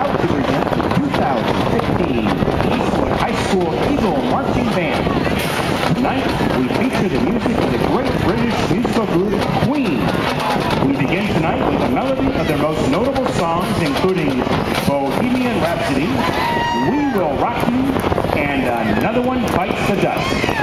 proud to present the 2015 Eastwood High School Eagle Marching Band. Tonight, we feature the music of the great British musical group Queen. We begin tonight with a melody of their most notable songs, including Bohemian Rhapsody, We Will Rock You, and Another One Bites the Dust.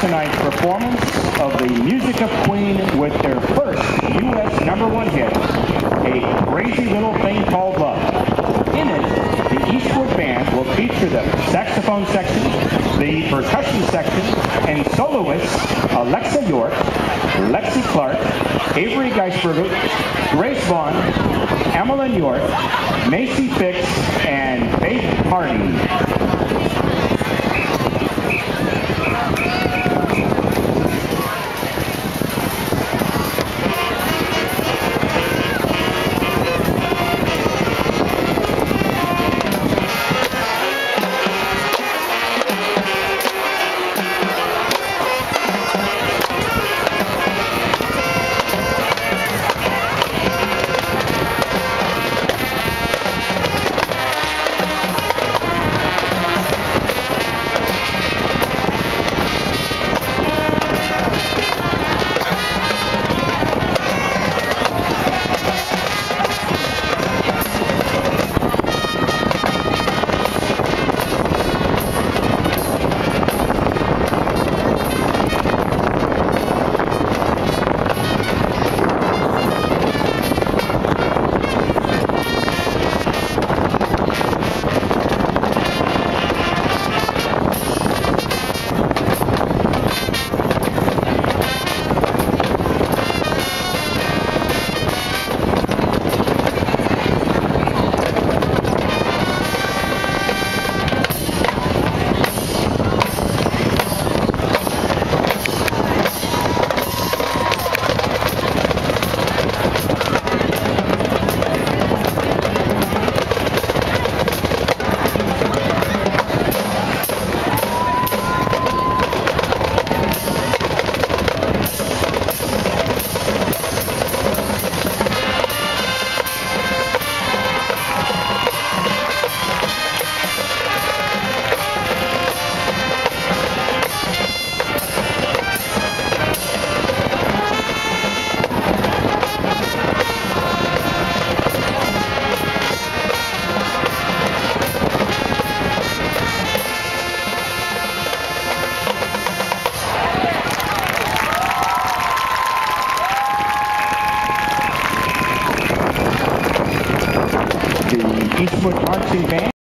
Tonight's performance of the Music of Queen with their first U.S. number one hit, A Crazy Little Thing Called Love. In it, the Eastwood Band will feature the saxophone section, the percussion section, and soloists Alexa York, Lexi Clark, Avery Geisberger, Grace Vaughn, Emmeline York, Macy Fix, and Faith Hardy.